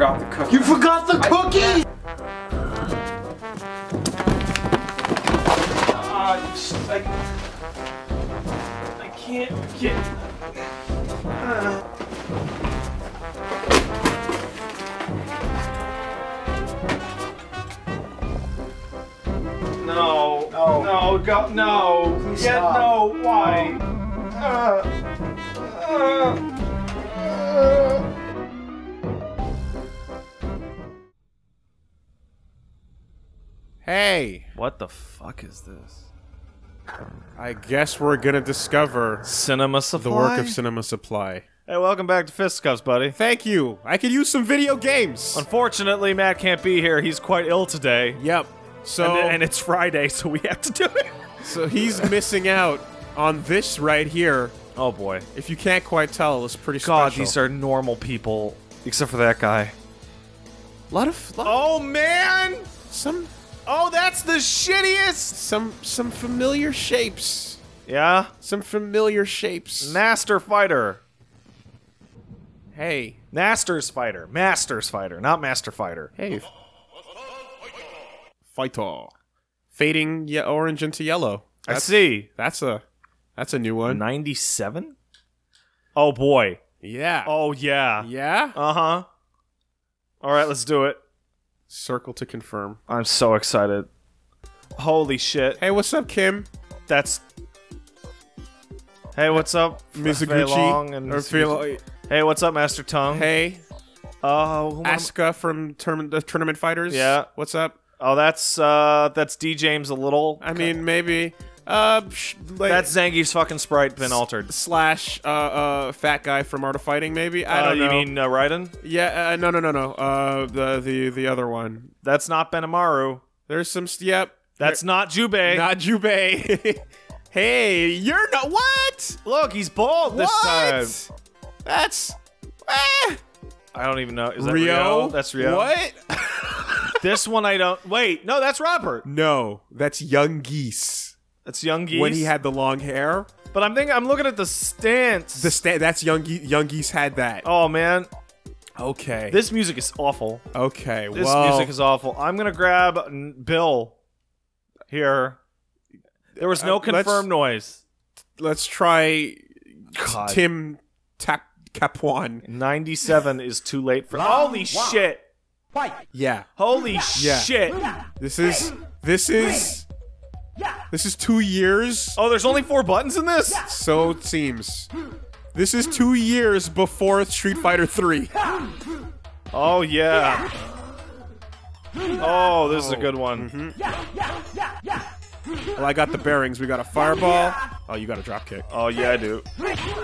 forgot the cookie. You forgot the cookie! S- I, can't get. Ah. No, No. no, go, no, Please yeah, stop. no, why? Ah. Ah. Hey, What the fuck is this? I guess we're gonna discover Cinema Supply. the work of Cinema Supply. Hey, welcome back to Fisticuffs, buddy. Thank you. I could use some video games. Unfortunately, Matt can't be here. He's quite ill today. Yep. So and, and it's Friday, so we have to do it. so he's missing out on this right here. Oh boy. If you can't quite tell, it's pretty God, special. these are normal people, except for that guy. a lot of lot, Oh man! some Oh, that's the shittiest. some some familiar shapes. Yeah, Some familiar shapes. Master Fighter, hey, Masters Fighter, Masters Fighter, not Master Fighter. hey. Fighter. Fading ye- orange into yellow. I see. That's a that's a new one. Ninety-seven. Oh boy. Yeah. Oh yeah. Yeah. Uh huh. All right, let's do it. Circle to confirm. I'm so excited. Holy shit. Hey, what's up, Kim? That's. Hey, what's up, Mizuguchi? Long and Or Hey, what's up, Master Tongue? hey, Oh, I- Asuka from Tourna- the Tournament Fighters. Yeah. What's up? oh, that's uh, that's D James a little. I mean, maybe. Uh, like, that's Zangief's fucking sprite been altered. slash uh, uh, fat guy from Art of Fighting. Maybe I Uh, don't know. You mean uh, Raiden? Yeah. Uh, no, no, no, no. Uh, the the the other one. That's not Benimaru. There's some. st- Yep. That's not Jubei. Not Jubei. hey, you're not what? Look, he's bald this what? time. That's. Eh. I don't even know. Is that Ryo? Ryo? That's Ryo. What? This one I don't. Wait, no, that's Robert. no, that's Young Geese. That's Young Geese. When he had the long hair. But I'm thinking. I'm looking at the stance. The sta- that's Young Ge- Young Geese had that. Oh man, Okay. this music is awful. okay. This well, music is awful. I'm gonna grab n- Bill here. There was no Uh, let's- confirmed noise. let's try God. Tim Tap Capuan. 97 is too late for. Holy shit! Yeah. Holy Yeah. shit! This is this is this is two years. Oh, there's only four buttons in this. So it seems. This is two years before Street Fighter Three. Oh yeah. Oh, this is a good one. Mm-hmm. Well, I got the bearings. We got a fireball. Oh, you got a drop kick. Oh yeah, I do.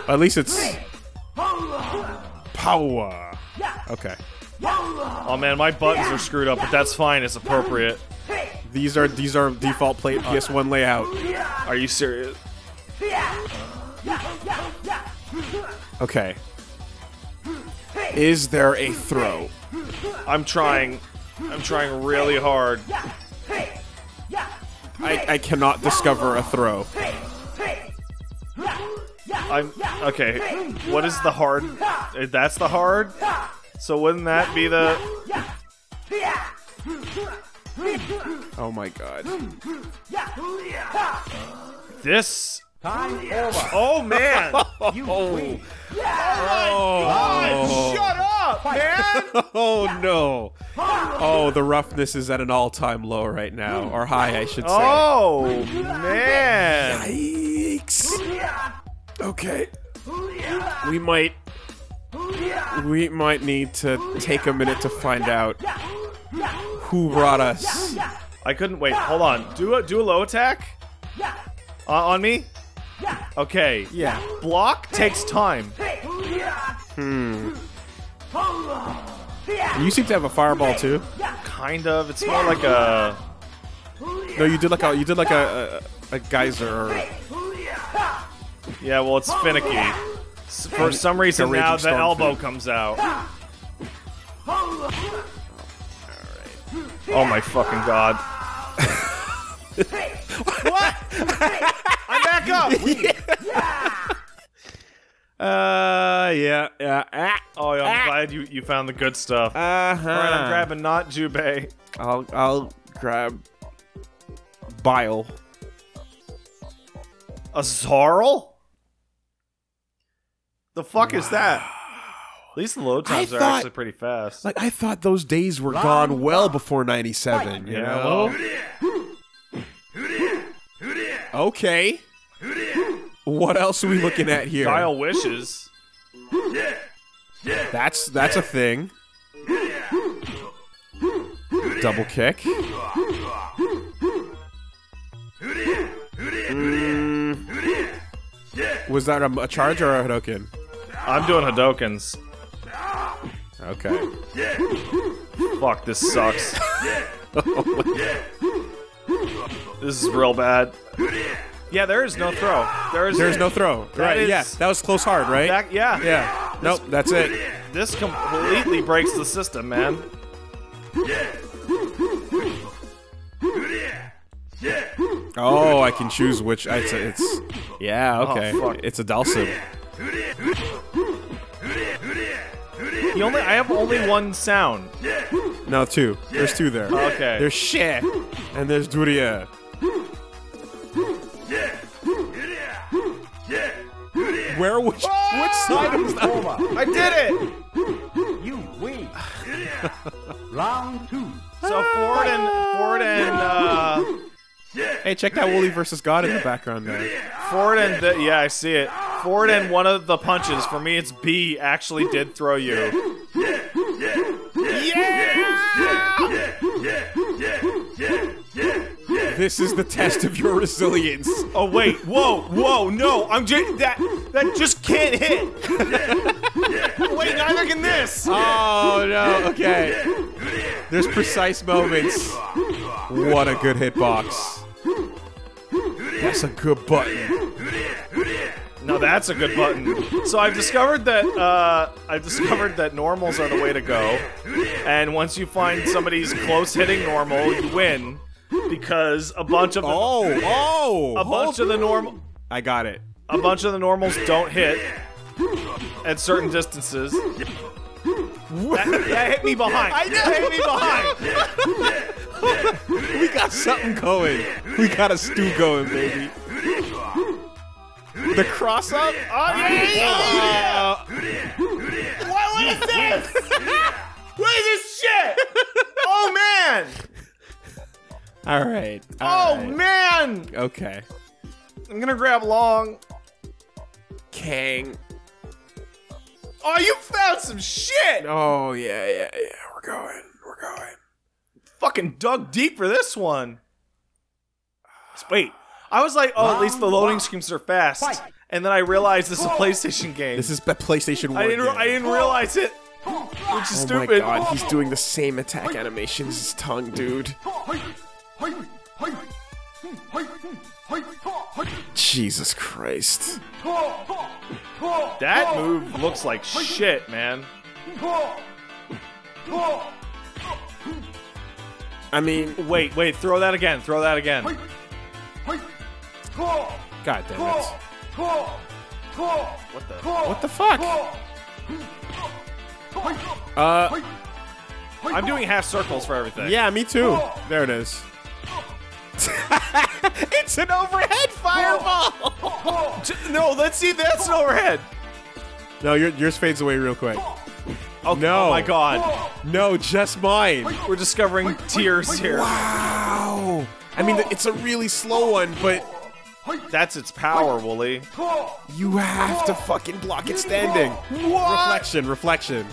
At least it's power. Okay. Oh man, my buttons are screwed up, but that's fine. It's appropriate. These are these are default plate PS1 layout. Are you serious? Okay. Is there a throw? I'm trying. I'm trying really hard. I, I cannot discover a throw. I'm okay. What is the hard? That's the hard. So wouldn't that be the? Oh my god. This. Oh man! Oh, God, oh. oh. shut up, man! oh no. Oh, the roughness is at an all-time low right now, or high, I should say. Oh man! Yikes. Okay. We might we might need to take a minute to find out who brought us. I couldn't wait. Hold on. Do a do a low attack. Uh, on me. Okay. Yeah. Block takes time. Hmm. You seem to have a fireball too. Kind of. It's more like a. No, you did like a you did like a a, a geyser. Yeah. Well, it's finicky. For some reason raging now the elbow thing. comes out. Oh my fucking god. what? I'm back up. Uh, yeah, yeah. Ah, Oh, yeah, I'm Ah. glad you, you found the good stuff. uh-huh. All right, I'm grabbing not Jubei. I'll I'll grab bile. A Zarl? The fuck is that? At least the load I times are actually pretty fast. Like I thought those days were gone well before '97. You Yeah, know. Okay. What else are we looking at here? Guile wishes. That's that's a thing. Double kick. Mm. Was that a, a charge or a Hadoken? I'm doing Hadokens. Okay. Fuck, this sucks. this is real bad. Yeah, there is no throw. There is There's no throw. right? is- yeah, that was close hard, right? That, yeah. yeah. Nope. That's it. This completely breaks the system, man. Oh, I can choose which. It's, it's yeah. Oh, okay. Oh, fuck. It's a dulcim. You only I have only one sound. No, two. There's two there. Okay. There's shit and there's duria. Where which which side was that? I did it! You win. Round two. So Ford and Ford and uh Hey, check that Woolie versus God in the background there. Ford and the, yeah, I see it. Ford and one of the punches, for me it's B, actually did throw you. Yeah! This is the test of your resilience. Oh wait, whoa, whoa, no, I'm just that that just can't hit. wait, neither can this. Oh no, okay. There's precise moments. What a good hitbox. That's a good button. No, that's a good button. So I've discovered that uh, I've discovered that normals are the way to go, and once you find somebody's close hitting normal, you win because a bunch of the, Oh, oh! a bunch of the normal I got it. a bunch of the normals don't hit at certain distances. That, that hit me behind. I That hit me behind. We got something going. We got a stew going, baby. The cross up? Oh yeah, yeah, yeah. What, what is this? what is this shit? Oh man! All right. Oh all right. man! Okay. I'm gonna grab long. Kang. Oh, you found some shit! Oh yeah, yeah, yeah. We're going. We're going. Fucking dug deep for this one. Wait, I was like, oh, at least the loading screens are fast, and then I realized this is a PlayStation game. This is the PlayStation One. I didn't. game. I didn't realize it, which is Oh stupid. Oh my god, he's doing the same attack animations as his tongue, dude. Jesus Christ. That move looks like shit, man. I mean, Wait, wait, throw that again. Throw that again. god damn it. What the? What the fuck? Uh, I'm doing half circles for everything. yeah, me too. There it is. it's an overhead fireball! No, let's see. That's an overhead. No, your, yours fades away real quick. Oh, No. oh my god. No, just mine. We're discovering tiers here. Wow. I mean, it's a really slow one, but That's its power, Woolie. you have to fucking block it standing. Reflection, reflection.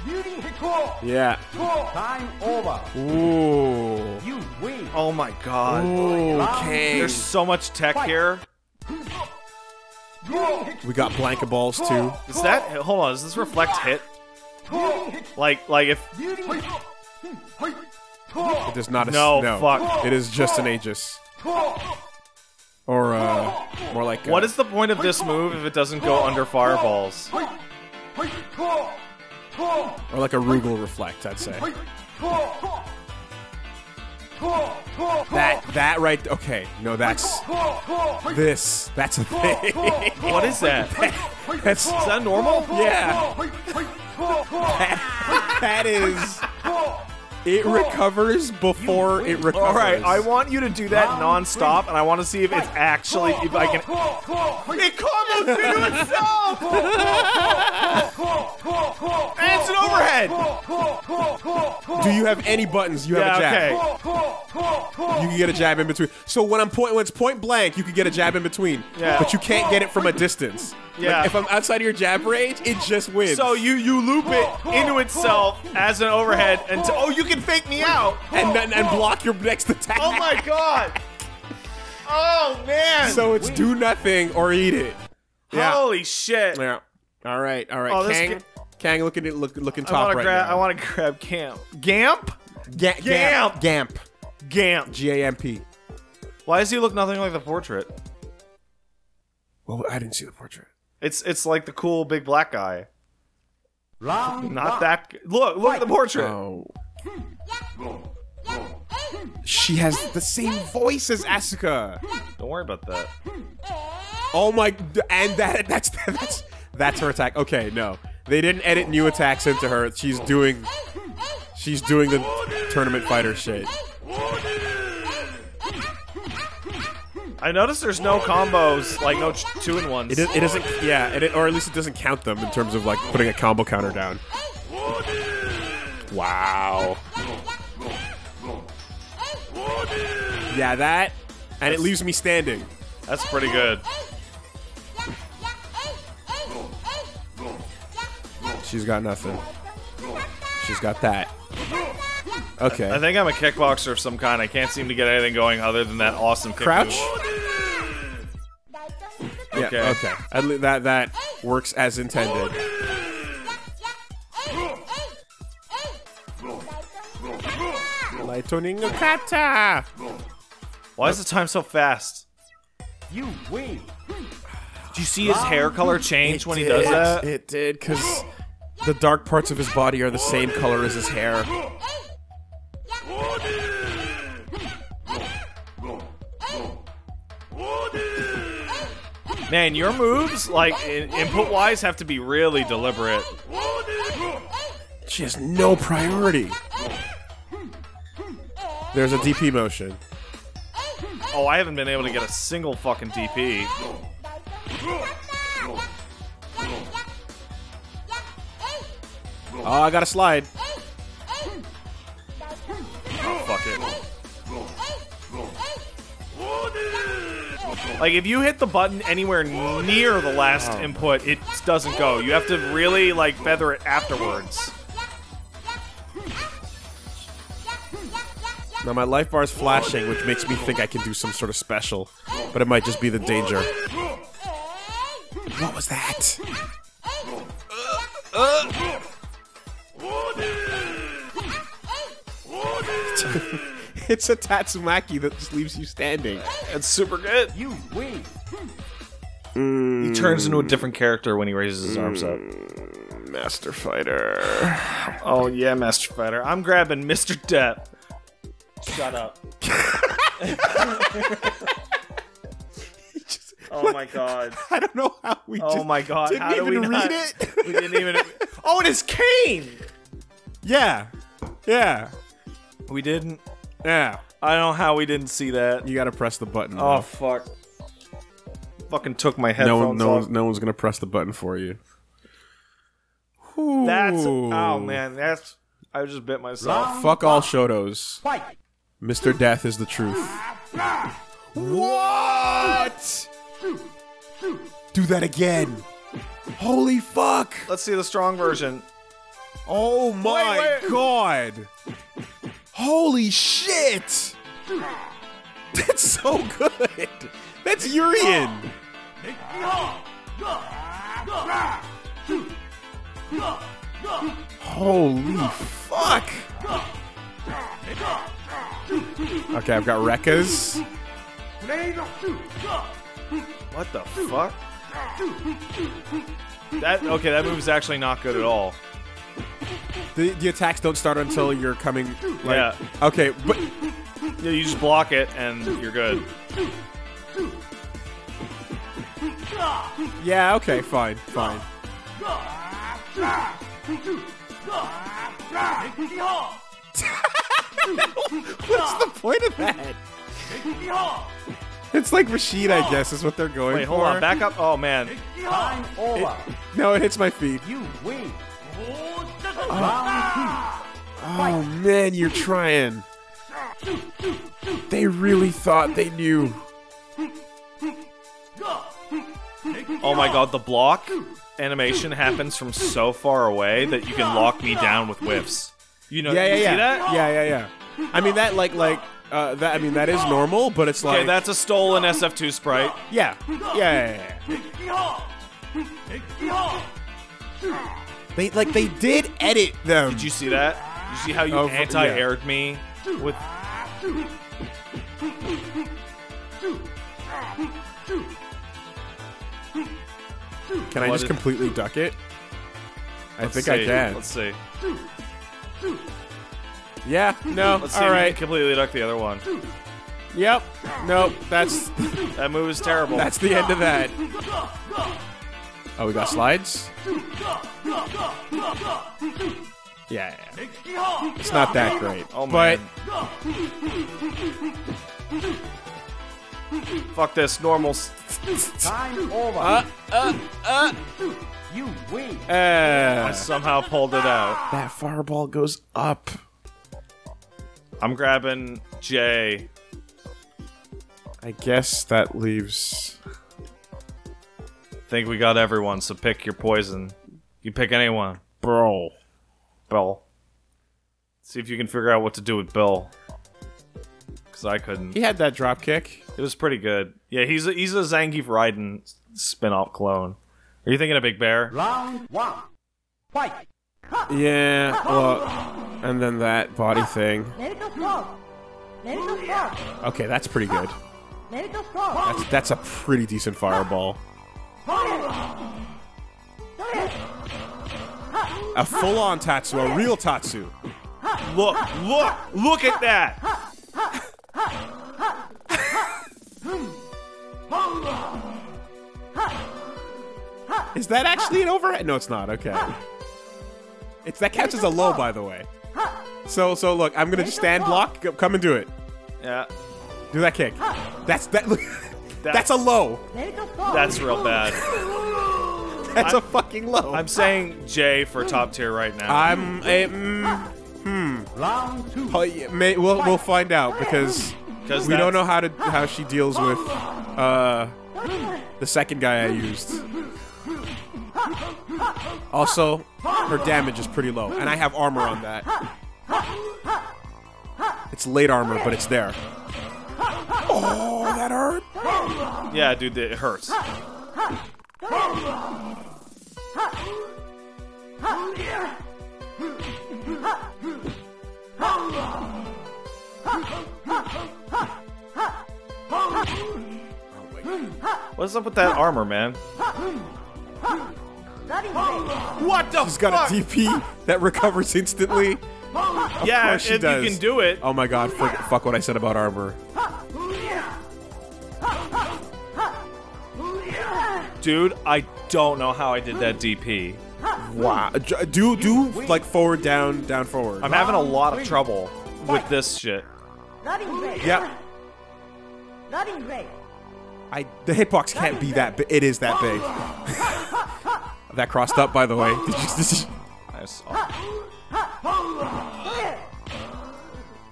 Yeah. Time over. Ooh. You win. Oh my god. Okay. There's so much tech here. We got blanket balls too. Is that? Hold on. Does this reflect hit? Like, like if? It is not a No, no. fuck. It is just an Aegis. Or uh, more like. What uh, is the point of this move if it doesn't go under fireballs? Or like a Rugal reflect, I'd say. That that right. Okay, no, that's this. That's a thing. What is that? that's Is that normal? yeah. That, is. It recovers before it recovers. All right, I want you to do that nonstop, and I want to see if it's actually if I can. It combos into itself. and it's an overhead. Do you have any buttons? You have Yeah. a jab. Okay. You can get a jab in between. So when I'm point when it's point blank, you can get a jab in between. Yeah. But you can't get it from a distance. Yeah. Like, if I'm outside of your jab range, it just wins. So you you loop it into itself as an overhead, and oh, you can fake me out. and then and block your next attack. Oh my god. Oh man. So it's do nothing or eat it. Yeah. Holy shit. Yeah. All right. All right. Oh, Kang, Kang, looking at it, look, looking I top want to right grab. now. I want to grab Camp. Gamp. Ga- Gamp. Gamp. Gamp. G A M P. Why does he look nothing like the portrait? Well, I didn't see the portrait. It's it's like the cool big black guy. Round Not one. that. g- Look, look at the portrait. Oh. She has the same voice as Asuka. Don't worry about that. Oh my! And that that's that's that's her attack. Okay, no, they didn't edit new attacks into her. She's doing, she's doing the tournament fighter shit. I noticed there's no combos, like no two in ones. It, is- it doesn't, yeah, it, or at least it doesn't count them in terms of like putting a combo counter down. Wow. Yeah, that, and it leaves me standing. That's pretty good. She's got nothing. She's got that. Okay. I think I'm a kickboxer of some kind. I can't seem to get anything going other than that awesome kick Crouch. move. Yeah, Okay. okay. That that works as intended. Lightning kata. Why is the time so fast? You win. Do you see his hair color change when he does that? It did because the dark parts of his body are the same color as his hair. Man, your moves, like in, input wise, have to be really deliberate. She has no priority. There's a DP motion. Oh, I haven't been able to get a single fucking DP. Oh, I got a slide. Fuck it. Like if you hit the button anywhere near the last input, it doesn't go. You have to really like feather it afterwards. Now my life bar is flashing, which makes me think I can do some sort of special, but it might just be the danger. What was that? it's a Tatsumaki that just leaves you standing. It's super good. You win. Hmm. He turns into a different character when he raises his arms up. Hmm. Master Fighter. Oh yeah, Master Fighter. I'm grabbing Mr. Depp. Shut up. oh my god. I don't know how we Oh just my god. didn't How do even we read not- it. We didn't even. Oh, it is Kane. yeah, yeah, We didn't. yeah. I don't know how we didn't see that. You gotta press the button. Oh though. fuck. Fucking took my no headphones one, no, off. one's, no one's gonna press the button for you. That's oh man, that's I just bit myself. Fuck all Shotos. Fight. Mr. Death is the truth. What? Do that again. Holy fuck. Let's see the strong version. Oh my Wait, wait. god. Holy shit. That's so good. That's Urien. Holy fuck. Okay, I've got Rekkas. What the fuck? That okay, that move is actually not good at all. The, the attacks don't start until you're coming. Like, Yeah. Okay, but Yeah, you just block it and you're good. Yeah, okay, fine, fine. What's the point of that? It's like Rashid, I guess, is what they're going Wait, for. hold on. Back up. Oh man. Time over. No, it hits my feet. You win. Round Oh man, you're trying. They really thought they knew. Oh my god, the block animation happens from so far away that you can lock me down with whiffs. You know, Yeah, yeah, you yeah. see that? Yeah, yeah, yeah. I mean that, like, like uh, that. I mean that is normal, but it's like, Okay, that's a stolen SF2 sprite. yeah, yeah, yeah, yeah. They like they did edit them. Did you see that? You see how you Oh, anti-aired me with Can I What just is- completely duck it? I Let's think see. I can. Let's see. Yeah. No. Let's see all right. completely duck the other one. Yep. Nope. That's That move is terrible. that's the end of that. Oh, we got slides. Yeah. yeah. It's not that great. Oh but. Fuck this. Normal. Time over. uh, uh, uh, you win. uh, I somehow pulled it out. that fireball goes up. I'm grabbing Jay. I guess that leaves. Think we got everyone, so pick your poison. You pick anyone. Bro. Bill. See if you can figure out what to do with Bill. Because I couldn't. He had that drop kick. It was pretty good. Yeah, he's a, he's a Zangief Raiden spin-off clone. Are you thinking of Big Bear? Round one. Fight. Yeah. Well, and then that body thing. Medical stroke. Medical stroke. Okay, that's pretty good. That's that's a pretty decent fireball. A full-on Tatsu, a real Tatsu. Look, look, look at that! Is that actually an overhead? No, it's not. Okay. It's that counts as a low, by the way. So so look, I'm gonna just stand block. Come and do it. Yeah, Do that kick. That's that. That's a low. That's real bad. That's a fucking low. I'm saying J for top tier right now. I'm a. Mm, Round two. oh, yeah, may, we'll we'll find out because because we don't know how to how she deals with uh the second guy I used. Also, her damage is pretty low, and I have armor on that. It's late armor, but it's there. Oh, that hurt. Yeah, dude, it hurts. What's up with that armor, man? Bloody blade. What the fuck? She's got a DP that recovers instantly. Yeah, course she if does. you can do it. Oh my god, fuck, fuck what I said about armor. Dude, I don't know how I did that DP. Wow. J- Do do like forward, down, down, forward. I'm having a lot of trouble with this shit. Bloody blade. yeah. Bloody. I the hitbox can't be that big. It is that big. that crossed up, by the way. Did you, did you- I saw.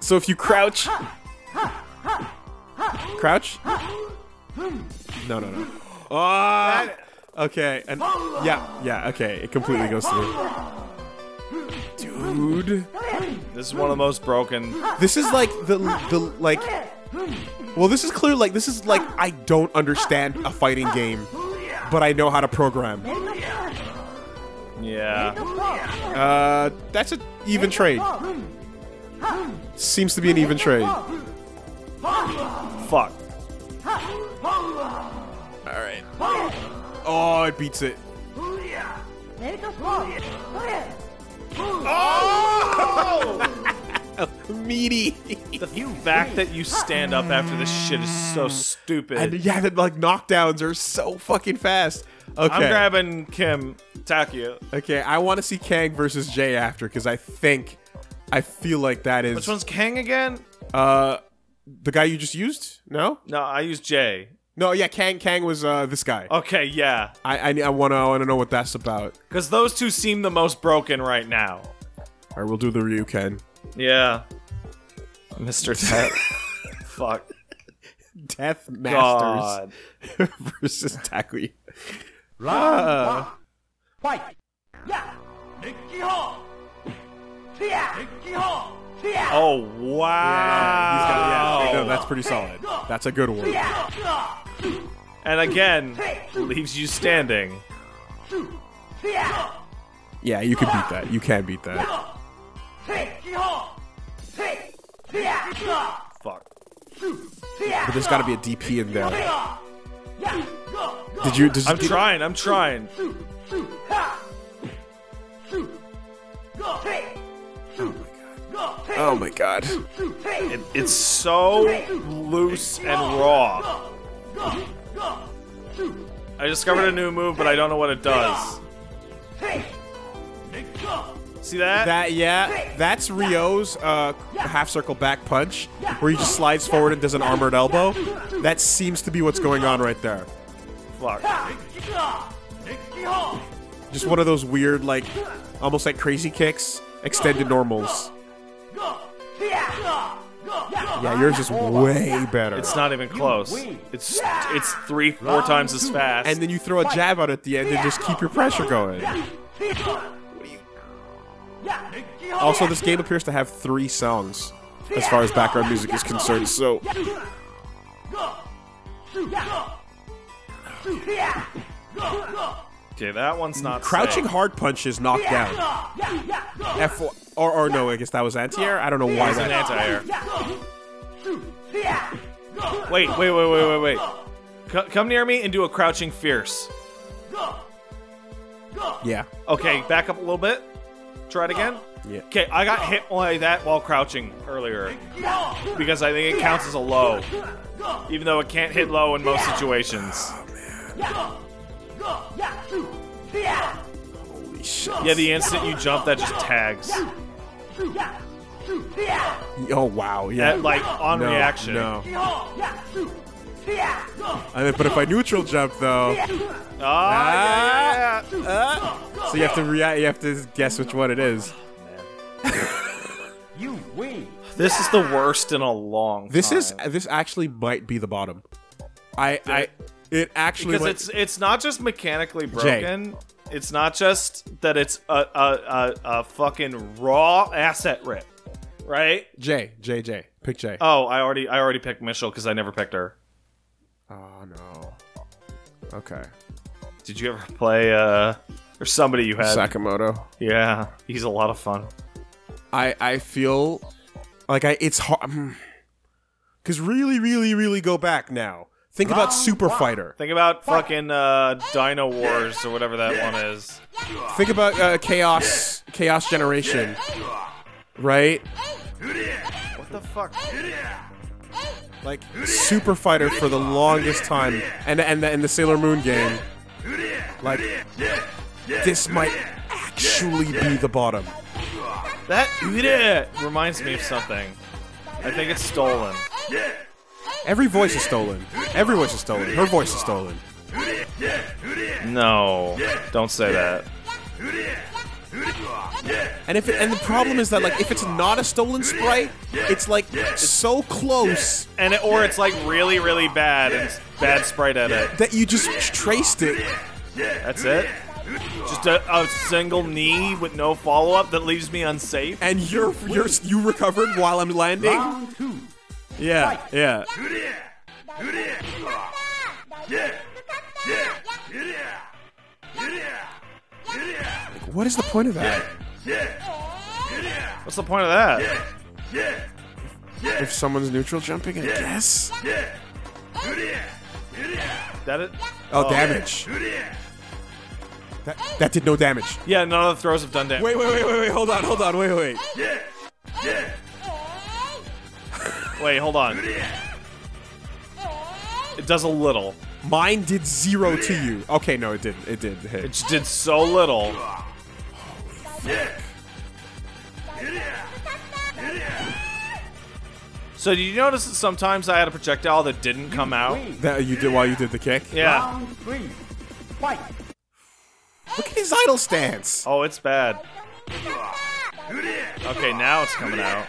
so if you crouch, crouch. No, no, no. Ah. Okay, and yeah, yeah. Okay, it completely goes through. Dude, This is one of the most broken. this is like the the like. Well, this is clear. Like this is like I don't understand a fighting game, but I know how to program. Yeah. Uh, that's an even trade. Seems to be an even trade. Fuck. All right. Oh, it beats it. Uh, meaty. The fact that you stand up after this shit is so stupid. and yeah, the like knockdowns are so fucking fast. Okay. I'm grabbing Kim Takia. Okay, I want to see Kang versus Jay after because I think, I feel like that is Which one's Kang again? uh the guy you just used. No, No, I use Jay. no, yeah, Kang. Kang was uh this guy. Okay, yeah. I I, I want to I want to know what that's about. Because those two seem the most broken right now. All right, we'll do the Ryu Ken. Yeah. Mr. Ted. Fuck. Death Masters God. versus Takuya. Round one. Fight. Oh, wow. He's got, yeah, no, that's pretty solid. That's a good one. And again, leaves you standing. Yeah, you can beat that. You can beat that. Fuck. But there's got to be a DP in there. Did you? Does, I'm did- trying, I'm trying. Oh my god. It, it's so loose and raw. I discovered a new move, but I don't know what it does. See that? That yeah, that's Ryo's uh, half circle back punch, where he just slides forward and does an armored elbow. That seems to be what's going on right there. Fuck. Just one of those weird, like, almost like crazy kicks, extended normals. Yeah, yours is way better. It's not even close. It's it's three, four times as fast. and then you throw a jab out at the end and just keep your pressure going. Also, this game appears to have three songs as far as background music is concerned. So, okay, that one's not crouching safe. hard punch is knocked down. F or, or no, I guess that was anti-air. I don't know why It's an that. anti-air. Wait, wait, wait, wait, wait, wait. C- come near me and do a crouching fierce. Yeah, Okay, back up a little bit. Try it again. yeah. Okay, I got hit like that while crouching earlier because I think it counts as a low, even though it can't hit low in most situations. Holy shit. Yeah, the instant you jump, that just tags. Oh wow. Yeah. That, like on no, reaction. No. I mean, but if I neutral jump though, Ah, yeah. uh, so you have to react. You have to guess which one it is. You win. This is the worst in a long. This is this actually might be the bottom. I I it actually because went- it's it's not just mechanically broken. It's not just that it's a a, a a fucking raw asset rip, right? J J J. Pick J. Oh, I already I already picked Mitchell because I never picked her. Oh no. Okay. Did you ever play uh or somebody you had? Sakamoto. Yeah, he's a lot of fun. I I feel like I it's hard because really really really go back now. Think about Super one. Fighter. Think about fucking uh, Dino Wars or whatever that one is. Think about uh, Chaos Chaos Generation. Right? What the fuck? Like Super Fighter for the longest time, and and the, and the Sailor Moon game. Like this might actually be the bottom. That reminds me of something. I think it's stolen. Every voice is stolen. Every voice is stolen. Her voice is stolen. No, don't say that. And if it, and the problem is that like if it's not a stolen sprite, it's like so close And it, or it's like really really bad and bad sprite edit. that you just traced it. That's it. Just a, a single knee with no follow up that leaves me unsafe. And you're you're you recovered while I'm landing. Round two. Yeah, yeah. Like, what is the point of that? What's the point of that? If someone's neutral jumping, I guess. That it? Oh, oh, damage. That, that did no damage. Yeah, none of the throws have done damage. Wait, wait, wait, wait, wait. Hold on, hold on. Wait, wait. Wait, hold on. It does a little. Mine did zero to you. Okay, no, it didn't. It did hit. It did so little. So did you notice that sometimes I had a projectile that didn't come out? That you did while you did the kick. Yeah. Round three. Fight. Look at his idle stance. Oh, it's bad. Okay, now it's coming out.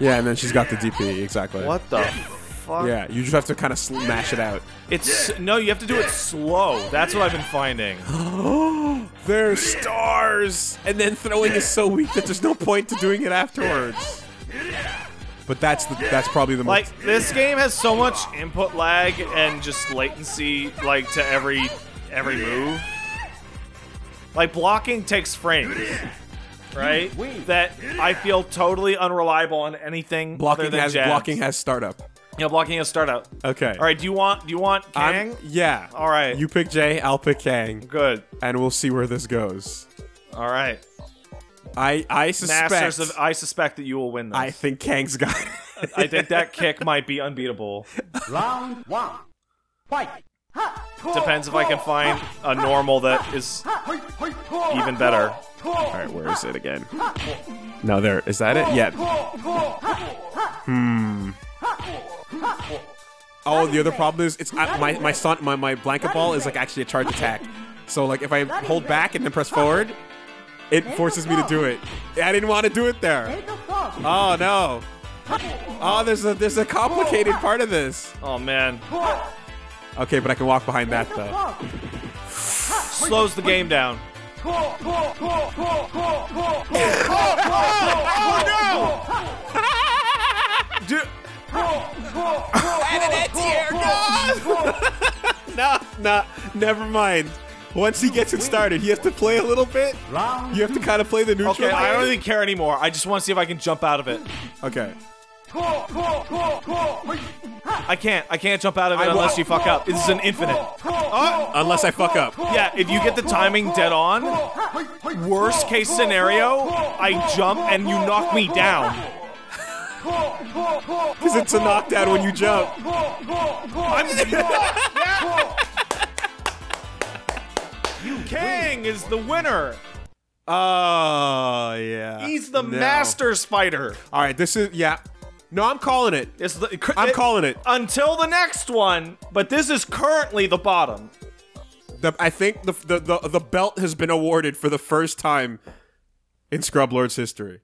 Yeah, and then she's got the DP exactly. What the fuck? Yeah, you just have to kind of smash it out. It's no, you have to do it slow. That's what I've been finding. There's stars, and then throwing is so weak that there's no point to doing it afterwards. But that's the that's probably the most. Like this game has so much input lag and just latency like to every every move. Like blocking takes frames. Right? That I feel totally unreliable on anything other blocking than has jabs. blocking has startup. Yeah, blocking has startup. Okay. All right, do you want do you want I'm- Kang? yeah. All right. You pick Jay, I'll pick Kang, Good. and we'll see where this goes. All right. I I suspect. Masters of I suspect that you will win this. I think Kang's got it. I think that kick might be unbeatable. Round one. Fight. Depends if I can find a normal that is even better. Alright, where is it again? No, there. Is that it? Yeah. Hmm. Oh, the other problem is it's uh, my my stunt my my blanket ball is like actually a charge attack. So like if I hold back and then press forward, it forces me to do it. I didn't want to do it there. Oh no. Oh, there's a there's a complicated part of this. Oh man. Okay, but I can walk behind that though. Slows the game down. oh, no! Dude. no! no, no, never mind. Once he gets it started, he has to play a little bit. You have to kind of play the neutral. Okay, I don't even really care anymore. I just want to see if I can jump out of it. Okay. I can't. I can't jump out of it unless you fuck up. This is an infinite. Uh, unless I fuck up. Yeah, if you get the timing dead on, worst case scenario, I jump and you knock me down. Because it's a knockdown when you jump. you Kang is the winner. Oh, yeah. He's the No. Masters fighter. All right, this is, yeah. No, I'm calling it. It's the, I'm calling it. until the next one. But this is currently the bottom. The, I think the, the, the, the belt has been awarded for the first time in Scrub Lord's history.